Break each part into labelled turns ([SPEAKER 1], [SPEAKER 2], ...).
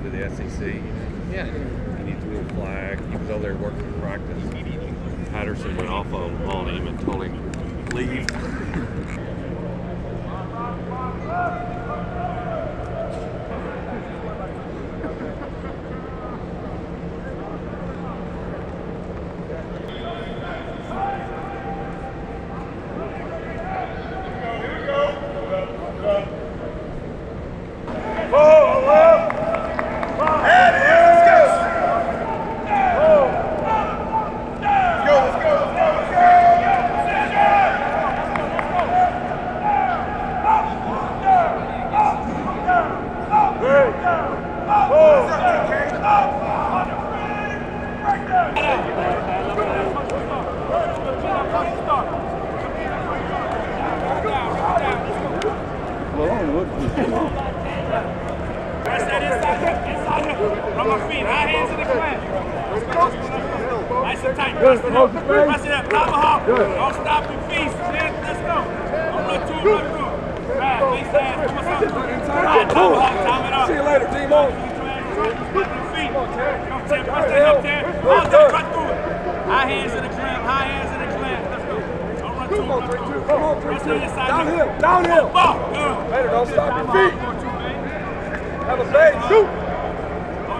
[SPEAKER 1] to the SEC. You? Yeah. He need to move flag. He was out there working practice. And tight. Press it up. It. Tomahawk. Don't stop your feet. Stand. Let's go. Don't run two, run through. Right, face that. Come on, something. Tomahawk. Time it up.
[SPEAKER 2] See you later, team on.
[SPEAKER 1] Feet. Come, Tim. Press that up there. All day, run through it. High hands in the clamp. High hands in the clamp. Let's go. Don't run two,
[SPEAKER 2] Come on,
[SPEAKER 1] run
[SPEAKER 2] three,
[SPEAKER 1] through.
[SPEAKER 2] two. Come on, three,
[SPEAKER 1] Press
[SPEAKER 2] two.
[SPEAKER 1] that inside
[SPEAKER 2] Downhill, downhill.
[SPEAKER 1] Ball. Good.
[SPEAKER 2] Later, don't stop your feet.
[SPEAKER 1] Come on, two, man.
[SPEAKER 2] Have a base. Shoot.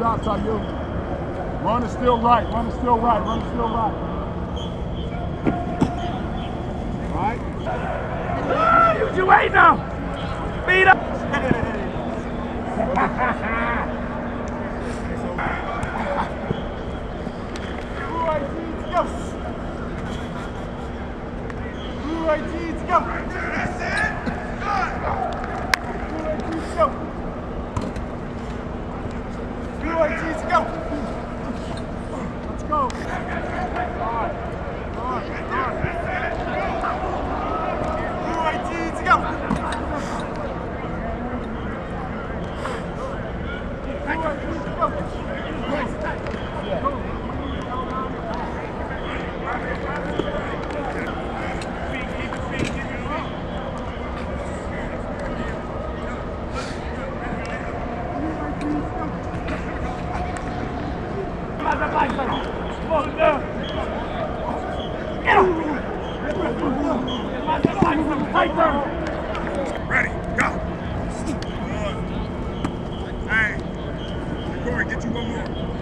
[SPEAKER 1] Good
[SPEAKER 2] job, Tayu. Run is still right, run is still right, run is still right. Right?
[SPEAKER 1] What you waiting on? Speed up.
[SPEAKER 2] Blue IGs, go. Blue IGs, go. That's it. Blue IGs, go. Blue IGs, go. Let's go. Guard. Guard, guard. Blue IGs, go. Blue IGs, go. Go.
[SPEAKER 3] Ready, go. Good. Hey, Corey, get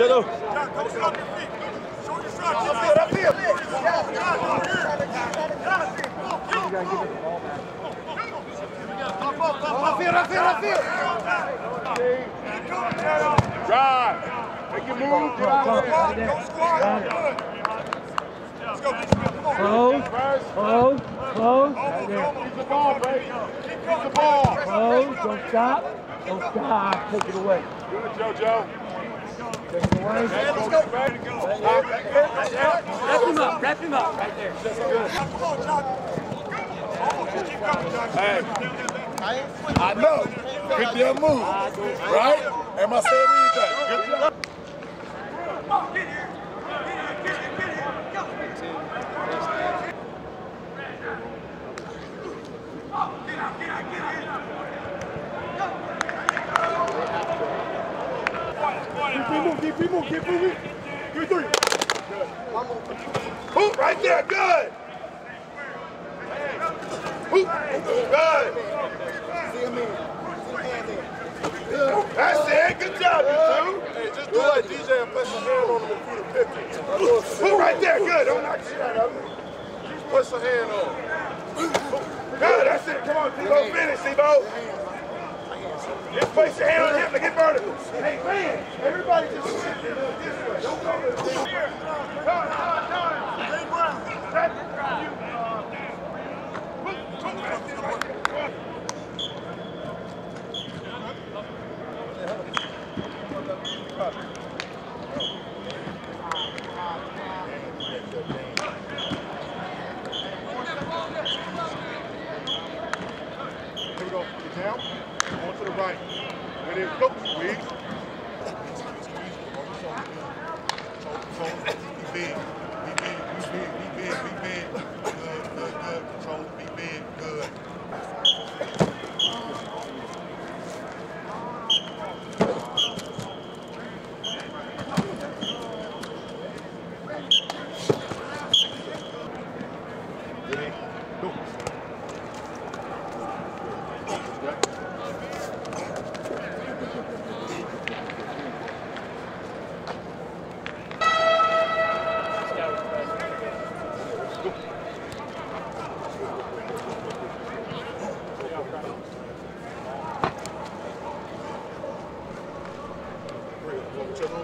[SPEAKER 4] Jello.
[SPEAKER 2] Drive. Make your move. Get out of there.
[SPEAKER 3] Close, close, close, right there.
[SPEAKER 2] Keep the ball, baby. Keep the ball.
[SPEAKER 3] Close, don't stop, don't stop, take it away.
[SPEAKER 2] Good, JoJo.
[SPEAKER 3] Away.
[SPEAKER 2] Let's go, baby.
[SPEAKER 3] Wrap him up, wrap him up, right there.
[SPEAKER 2] Hey, I know. Good damn move. Right? Am I saying anything? Good job. Keep moving, keep moving, keep moving. Give me three. Hoop right there, good. Hoop, good. That's it, good job, you two.
[SPEAKER 5] Hey, just do like DJ and place your hand on him and put a picture.
[SPEAKER 2] Hoop right there, good. Don't knock the shit out of him.
[SPEAKER 5] Place your hand on.
[SPEAKER 2] Good, that's it. Come on, Tebow. Finish, Tebow. Just place your hand on him to get vertical. Hey, man, everybody just sit there this way. Don't go this way. Here. Come, come, come. Jay Brown. That's you. Hoop, hoop, that's it right there. Here we go. Down. On to the right. It is. Go. Be big. Be big. Be big. Be big. Good. Good. Good. Control. Be big. Good. Ready? Go.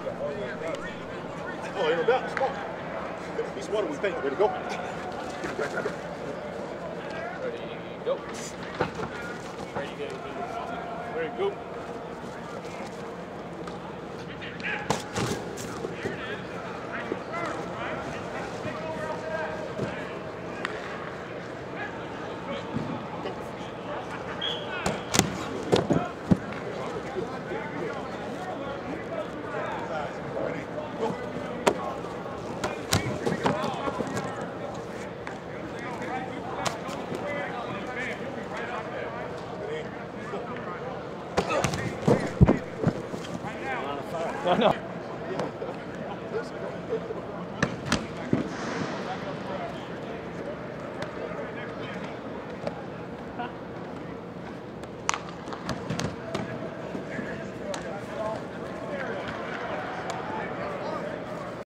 [SPEAKER 2] Oh, doubt. Come on. He's than we think. Ready to go. Go.
[SPEAKER 3] No, no.